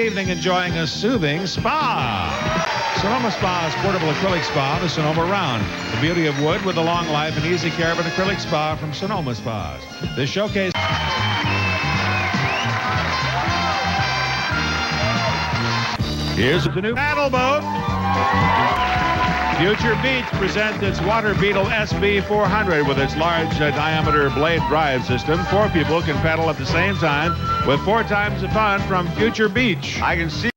Evening enjoying a soothing spa. Sonoma Spa's portable acrylic spa, the Sonoma Round. The beauty of wood with the long life and easy care of an acrylic spa from Sonoma Spas. This showcase. Here's the new paddle boat. Future Beach presents its Water Beetle SB 400 with its large uh, diameter blade drive system. Four people can paddle at the same time with four times the fun from Future Beach. I can see.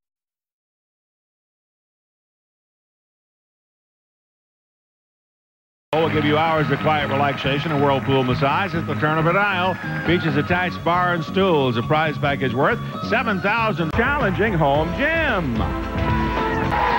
We'll give you hours of quiet relaxation and whirlpool massage at the turn of a dial. Features attached bar and stools. A prize package worth 7000 Challenging home gym.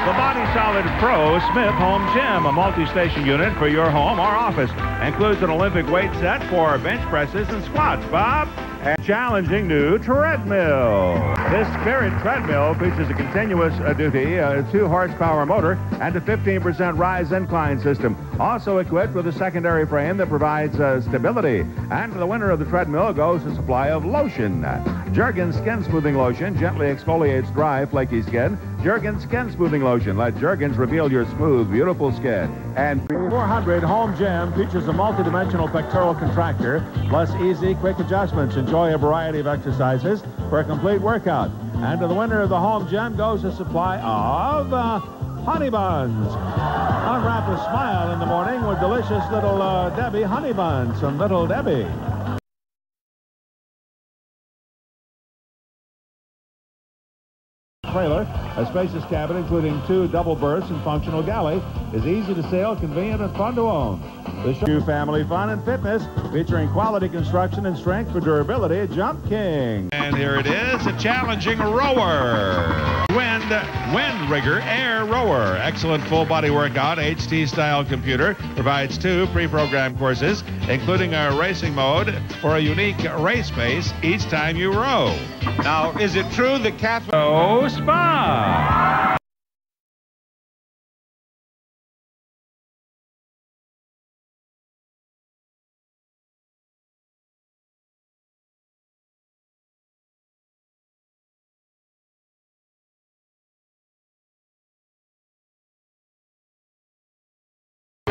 The Body Solid Pro Smith Home Gym, a multi-station unit for your home or office. Includes an Olympic weight set for bench presses and squats, Bob. And challenging new treadmill. This Spirit treadmill features a continuous uh, duty, uh, 2 horsepower motor, and a 15% rise incline system. Also equipped with a secondary frame that provides uh, stability. And to the winner of the treadmill goes a supply of lotion. Jergens Skin Smoothing Lotion gently exfoliates dry, flaky skin. Jergens Skin Smoothing Lotion. Let Jergens reveal your smooth, beautiful skin. And 400 Home Gym features a multi-dimensional pectoral contractor, plus easy, quick adjustments. Enjoy a variety of exercises for a complete workout. And to the winner of the Home Gym goes a supply of uh, honey buns. Unwrap a smile in the morning with delicious little uh, Debbie honey buns from Little Debbie. trailer, a spacious cabin including two double berths and functional galley, is easy to sail, convenient, and fun to own. The show family fun and fitness, featuring quality construction and strength for durability, Jump King. And here it is, a challenging rower. Wind, Wind Rigger Air Rower. Excellent full body workout, HT style computer. Provides two pre-programmed courses, including a racing mode for a unique race pace each time you row. Now, is it true that Catherine... Oh, Spa.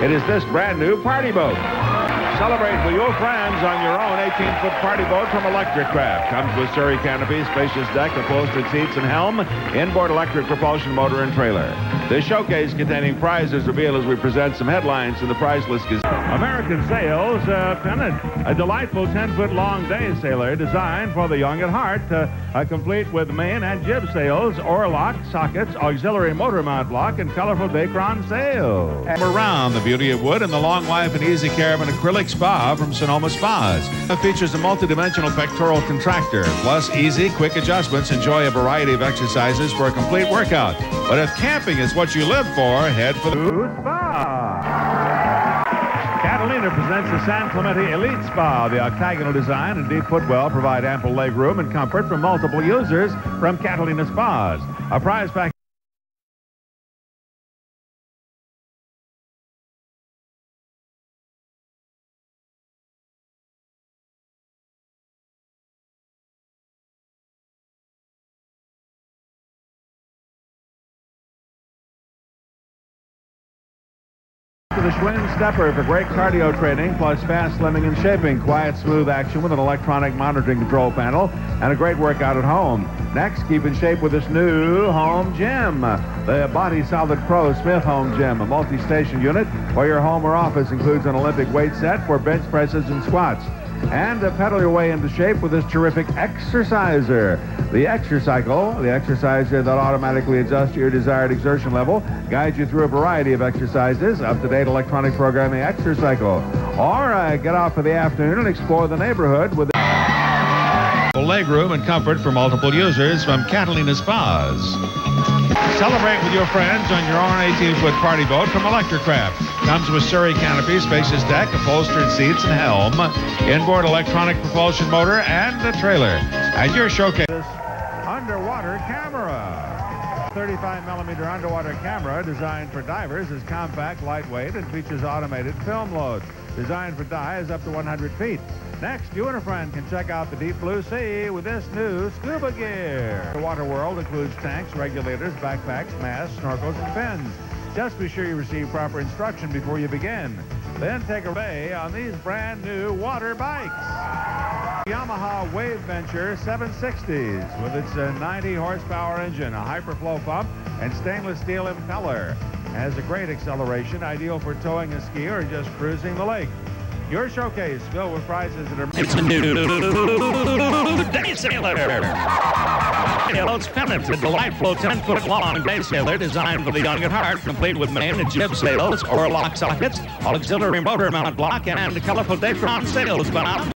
It is this brand new party boat. Celebrate with your friends on your own 18-foot party boat from Electric Craft. Comes with Surrey canopy, spacious deck, upholstered seats and helm, inboard electric propulsion motor and trailer. This showcase containing prizes reveal as we present some headlines in the prize list. American Sails, uh, Pennant, a delightful 10-foot long day sailor designed for the young at heart, uh, uh, complete with main and jib sails, oar lock, sockets, auxiliary motor mount block, and colorful Dacron sails. And around the beauty of wood and the long life and easy care of an acrylic spa from Sonoma Spas. It features a multi-dimensional pectoral contractor, plus easy, quick adjustments. Enjoy a variety of exercises for a complete workout. But if camping is what you live for, head for the Spa. Catalina presents the San Clemente Elite Spa. The octagonal design and deep footwell provide ample leg room and comfort for multiple users from Catalina Spas. A prize pack. The Schwinn Stepper for great cardio training, plus fast slimming and shaping, quiet, smooth action with an electronic monitoring control panel, and a great workout at home. Next, keep in shape with this new home gym. The Body Solid Pro Smith Home Gym, a multi-station unit for your home or office, includes an Olympic weight set for bench presses and squats and to pedal your way into shape with this terrific exerciser. The Exercycle, the exerciser that automatically adjusts your desired exertion level, guides you through a variety of exercises, up-to-date electronic programming Exercycle. Or uh, get out for the afternoon and explore the neighborhood with leg room and comfort for multiple users from Catalina Spas. Celebrate with your friends on your own 18-foot party boat from Electricraft. Comes with Surrey canopy, spacious deck, upholstered seats and helm, inboard electronic propulsion motor, and a trailer. And your showcase underwater camera. 35 millimeter underwater camera designed for divers is compact, lightweight, and features automated film load. Designed for dives up to 100 feet. Next, you and a friend can check out the deep blue sea with this new scuba gear. The Water World includes tanks, regulators, backpacks, masks, snorkels, and fins. Just be sure you receive proper instruction before you begin. Then take a bay on these brand new water bikes. Yamaha Wave Venture 760s with its uh, 90 horsepower engine, a hyperflow pump, and stainless steel impeller. Has a great acceleration, ideal for towing a ski or just cruising the lake. Your showcase filled with prizes that are... It's a new day sailor. It's Pennant, a delightful 10-foot long day sailor designed for the young at heart, complete with main and jib sails, oar lock sockets, auxiliary motor mount block, and colorful Dacron sails. But